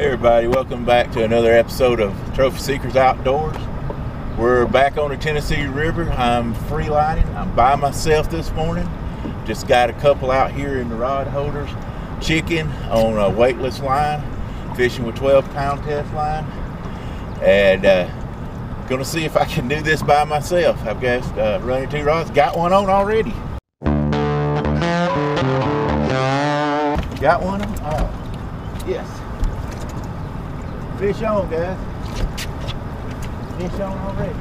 Hey everybody, welcome back to another episode of Trophy Seekers Outdoors. We're back on the Tennessee River. I'm freelining. I'm by myself this morning. Just got a couple out here in the rod holders, chicken on a weightless line, fishing with 12 pound test line, and uh, gonna see if I can do this by myself. I've got uh, running two rods, got one on already. Got one on? Oh, yes. Fish on, guys. Fish on already.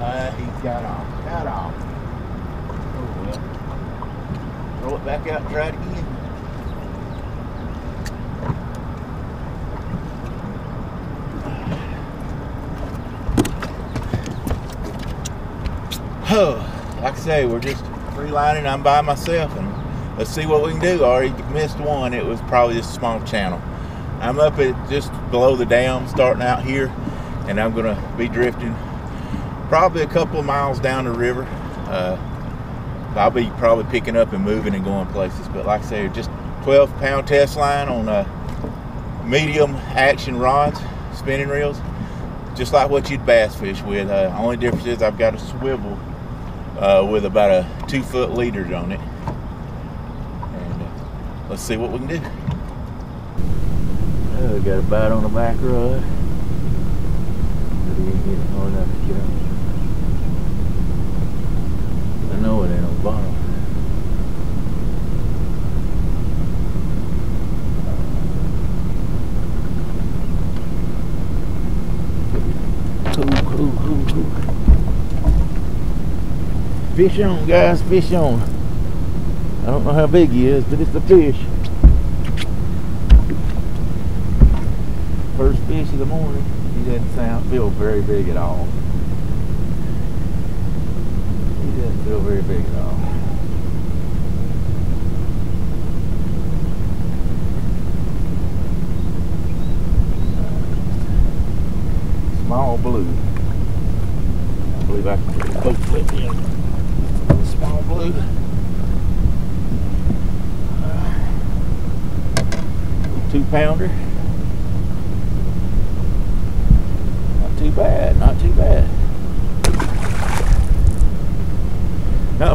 Uh, he's got off. Got off. Oh well. Throw it back out and try it again. Oh, like I say, we're just freelining. I'm by myself, and let's see what we can do. I already missed one. It was probably just a small channel. I'm up at just below the dam, starting out here, and I'm gonna be drifting probably a couple of miles down the river. Uh, I'll be probably picking up and moving and going places. But like I say, just 12 pound test line on uh, medium action rods, spinning reels, just like what you'd bass fish with. Uh, only difference is I've got a swivel uh, with about a two foot leader on it. And uh, let's see what we can do. We got a bite on the back rod. But he ain't getting hard enough to get on. I know it ain't on bottom. Cool, cool, cool, cool. Fish on, guys, fish on. I don't know how big he is, but it's a fish. First fish of the morning. He doesn't sound feel very big at all. He doesn't feel very big at all. Small blue. I believe I can put a boat flip in. Small blue. Uh, two pounder. Not too bad, not too bad. Not for drift fishing anyway. Fish on, fish on, fish on, guys. Don't know how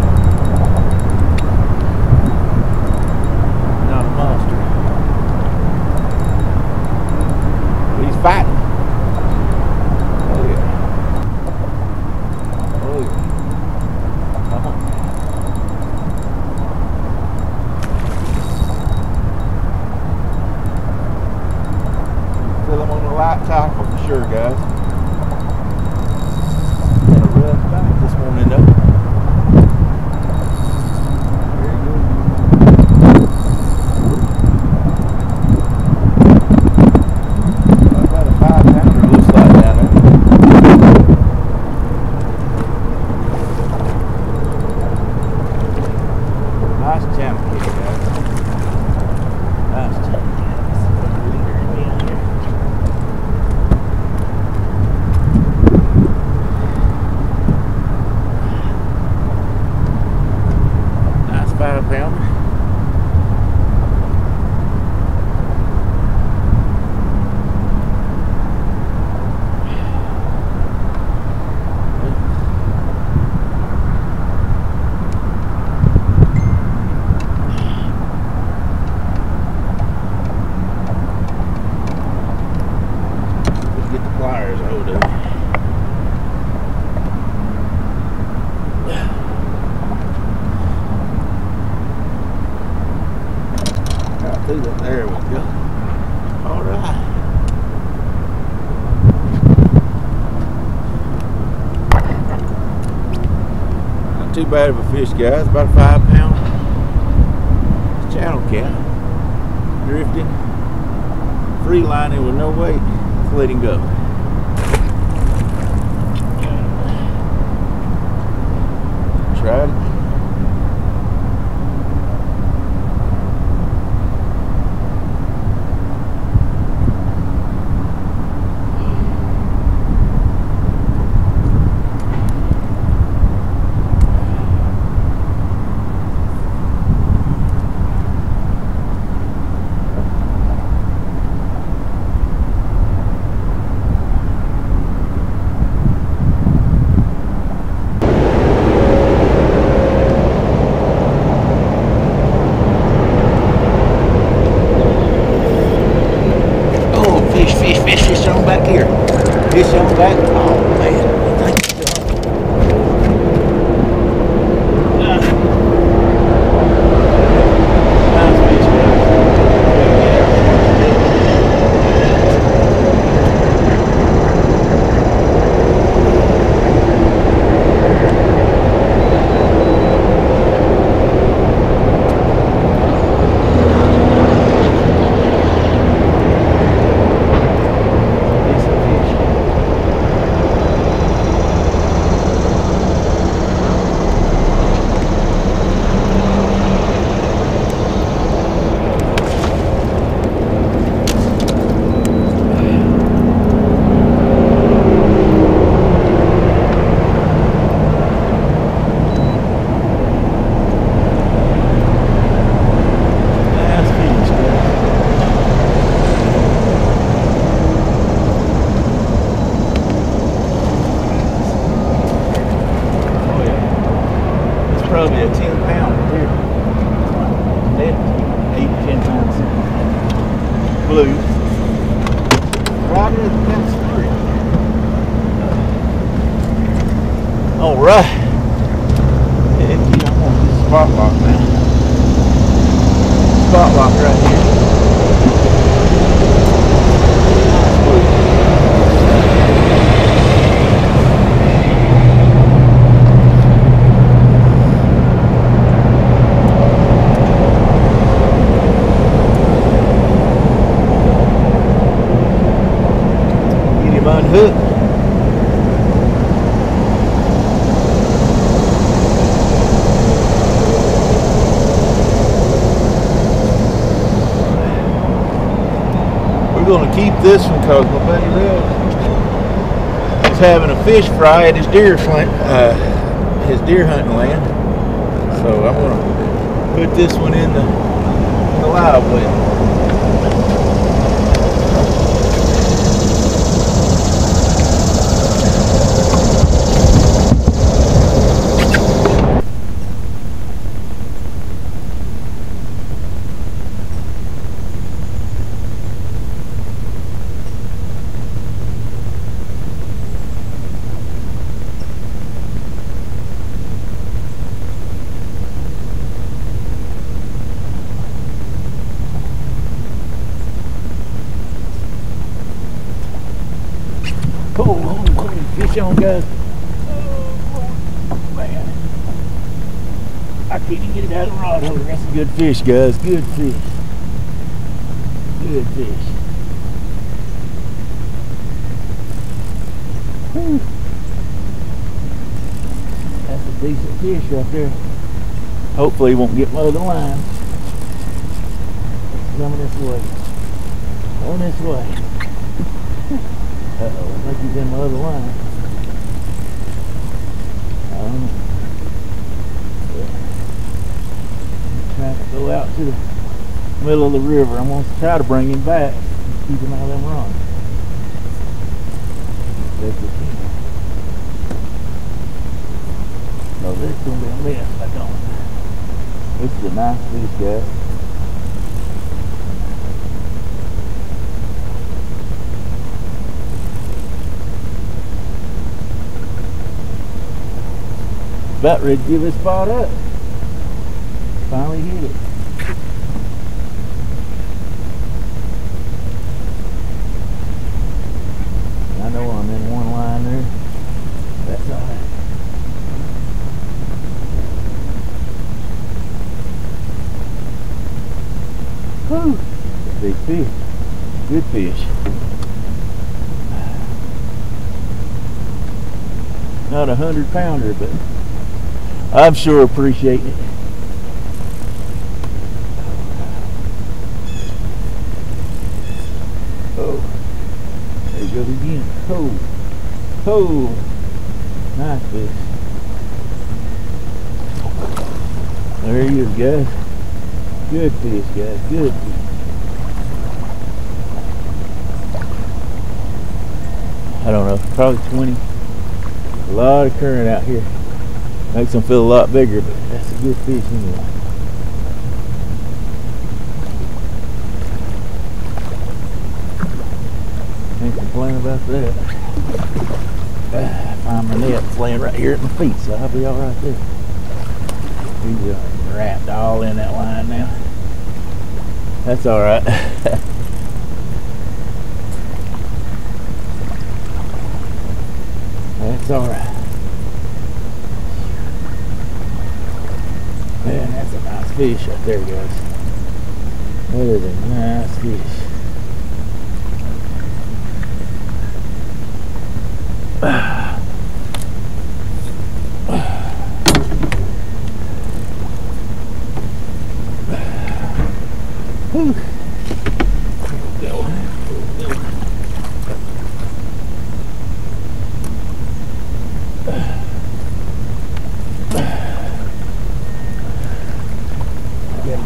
All right. Not too bad of a fish, guys. About a five pound channel cat. Drifting. Free lining with no weight. It's letting go. Tried. Spot lock now. Spot lock right here. Get him unhooked. We're gonna keep this one because my buddy Rev is having a fish fry at his deer uh, his deer hunting land. So I'm gonna put this one in the, in the live well. Pull on, pull on, guys. Oh, man. I can't even get it out of the rod holder. That's a good fish, guys. Good fish. Good fish. Whew. That's a decent fish right there. Hopefully he won't get my other line. Coming this way. On this way. Uh-oh, I think he's in my other line. I don't know. Yeah. I'm trying to go out to the middle of the river. I'm going to try to bring him back and keep him out of them runs. Can. No, this is going to be a mess I don't. This is a nice fish, guys. About ready to give his spot up. Finally hit it. I know I'm in one line there. That's alright. Whew. Big fish. Good fish. Not a hundred pounder, but I'm sure appreciating it. Oh, there he goes again. Oh, oh, nice fish. There he is, guys. Good fish, guys. Good fish. I don't know, probably 20. A lot of current out here. Makes them feel a lot bigger, but that's a good fish anyway. Can't complain about that. Ah, Find my net laying right here at my feet, so I'll be all right there. He's uh, wrapped all in that line now. That's all all right. Man, that's a nice fish right there, guys. That is a nice fish.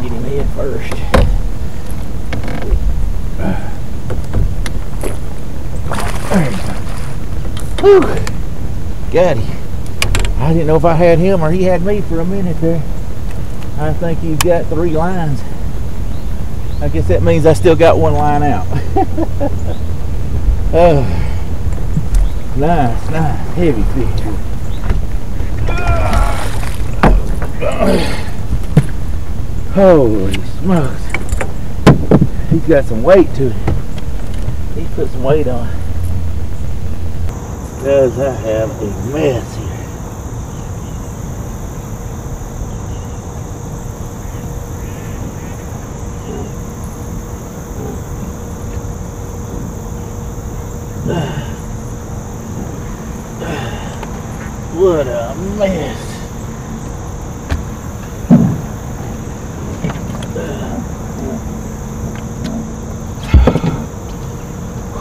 get him head first. Whew. Got him. I didn't know if I had him or he had me for a minute there. I think you've got three lines. I guess that means I still got one line out. oh, nice, nice, heavy fish. Holy smokes. He's got some weight to it. He put some weight on. Because I have a mess here. What a mess.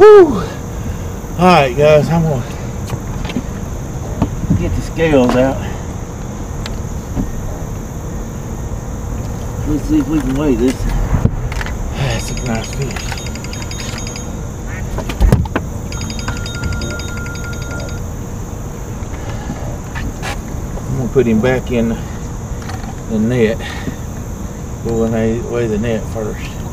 Whew. Alright guys, I'm gonna get the scales out. Let's see if we can weigh this. That's a nice fish. I'm gonna put him back in the net. We'll weigh the net first.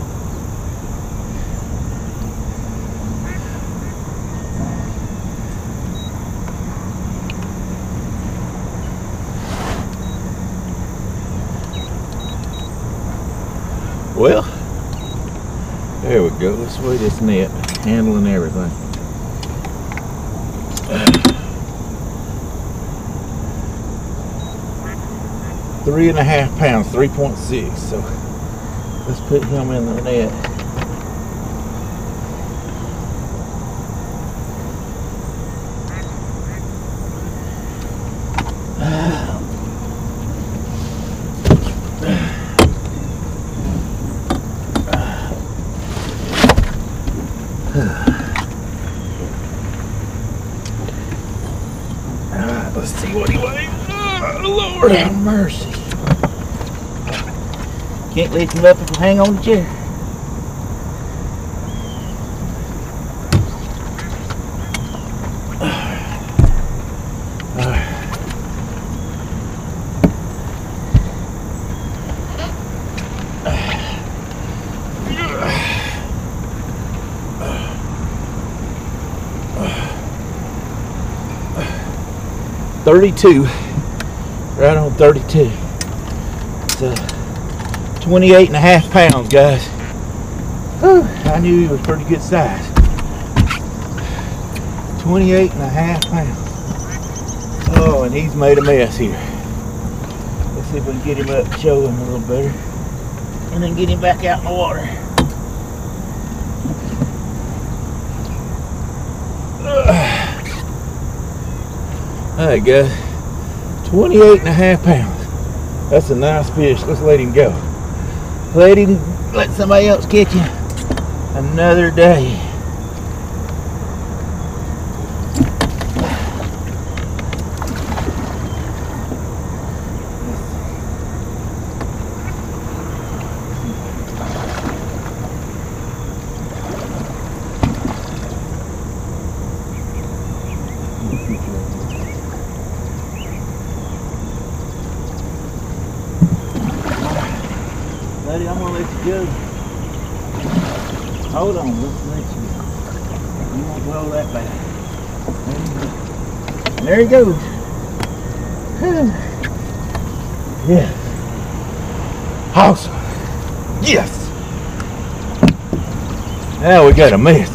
Well, there we go. Let's weigh this net, handling everything. Three and a half pounds, 3.6. So let's put him in the net. Lord have mercy. Can't lift him up if I hang on the chair. Thirty-two, right on thirty-two. It's uh, 28 and a half pounds, guys. Whew, I knew he was pretty good size. 28 and a half pounds. Oh, and he's made a mess here. Let's see if we can get him up and show him a little better. And then get him back out in the water. Alright guys, 28 and a half pounds. That's a nice fish. Let's let him go. Let him, let somebody else catch him another day. Buddy, I'm gonna let you go. Hold on, let's let you. You won't blow that back. There he goes. Yeah. Awesome. Yes. Now we got a mess.